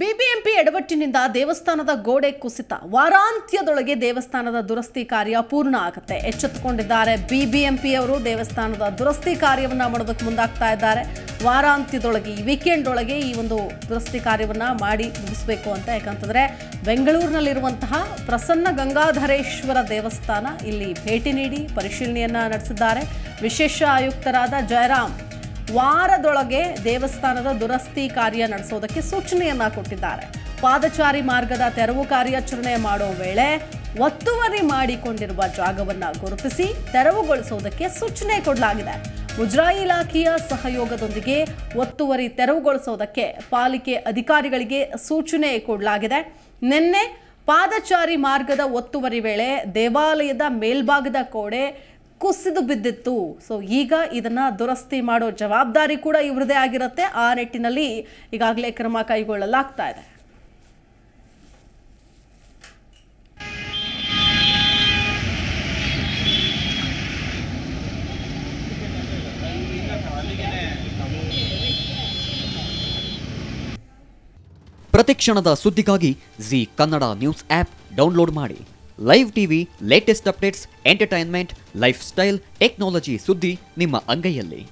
BBMP ಎಡವಟ್ಟಿನಿಂದ ದೇವಸ್ಥಾನದ ಗೋಡೆ ಕುಸಿತ. ವಾರಾಂತ್ಯದೊಳಗೆ ದೇವಸ್ಥಾನದ ದುರಸ್ತಿ ಕಾರ್ಯ ಪೂರ್ಣ ಆಗುತ್ತೆ. ಎಚ್ಚೆತ್ತುಕೊಂಡಿದ್ದಾರೆ ಬಿಬಿಎಂಪಿಯವರು ದೇವಸ್ಥಾನದ ದುರಸ್ತಿ ಕಾರ್ಯವನ್ನ ಮಾಡೋದಕ್ಕೆ ಮುಂದಾಗ್ತಾ ಇದ್ದಾರೆ. ವಾರಾಂತ್ಯದೊಳಗೆ, ಈ ವೀಕೆಂಡ್ ಒಳಗೆ ಈ ಒಂದು ದುರಸ್ತಿ ಕಾರ್ಯವನ್ನ ಮಾಡಿ ಮುಗಿಸ್ಬೇಕು ಅಂತ. ಯಾಕಂತಂದ್ರೆ ಬೆಂಗಳೂರಿನಲ್ಲಿರುವಂತಹ ಪ್ರಸನ್ನ ಗಂಗಾಧರೇಶ್ವರ ದೇವಸ್ಥಾನ ಇಲ್ಲಿ ಭೇಟಿ ನೀಡಿ ಪರಿಶೀಲನೆಯನ್ನ ನಡೆಸಿದ್ದಾರೆ. ವಿಶೇಷ ಆಯುಕ್ತರಾದ ಜಯರಾಮ್ ವಾರದೊಳಗೆ ದೇವಸ್ಥಾನದ ದುರಸ್ತಿ ಕಾರ್ಯ ನಡೆಸೋದಕ್ಕೆ ಸೂಚನೆಯನ್ನ ಕೊಟ್ಟಿದ್ದಾರೆ. ಪಾದಚಾರಿ ಮಾರ್ಗದ ತೆರವು ಕಾರ್ಯಾಚರಣೆ ಮಾಡೋ ವೇಳೆ ಒತ್ತುವರಿ ಮಾಡಿಕೊಂಡಿರುವ ಜಾಗವನ್ನ ಗುರುತಿಸಿ ತೆರವುಗೊಳಿಸುವುದಕ್ಕೆ ಸೂಚನೆ ಕೊಡಲಾಗಿದೆ. ಮುಜರಾಯಿ ಇಲಾಖೆಯ ಸಹಯೋಗದೊಂದಿಗೆ ಒತ್ತುವರಿ ತೆರವುಗೊಳಿಸೋದಕ್ಕೆ ಪಾಲಿಕೆ ಅಧಿಕಾರಿಗಳಿಗೆ ಸೂಚನೆ ಕೊಡಲಾಗಿದೆ. ನಿನ್ನೆ ಪಾದಚಾರಿ ಮಾರ್ಗದ ಒತ್ತುವರಿ ವೇಳೆ ದೇವಾಲಯದ ಮೇಲ್ಭಾಗದ ಕೋಡೆ ಕುಸಿದು ಬಿದ್ದಿತ್ತು. ಸೊ ಈಗ ಇದನ್ನ ದುರಸ್ತಿ ಮಾಡೋ ಜವಾಬ್ದಾರಿ ಕೂಡ ಇವ್ರದೇ ಆಗಿರುತ್ತೆ. ಆ ನಿಟ್ಟಿನಲ್ಲಿ ಈಗಾಗಲೇ ಕ್ರಮ ಕೈಗೊಳ್ಳಲಾಗ್ತಾ ಇದೆ. ಪ್ರತಿಕ್ಷಣದ ಸುದ್ದಿಗಾಗಿ Zee Kannada news app download ಮಾಡಿ. Live TV latest updates entertainment life style technology ಸುದ್ದಿ ನಿಮ್ಮ ಅಂಗೈಯಲ್ಲಿ.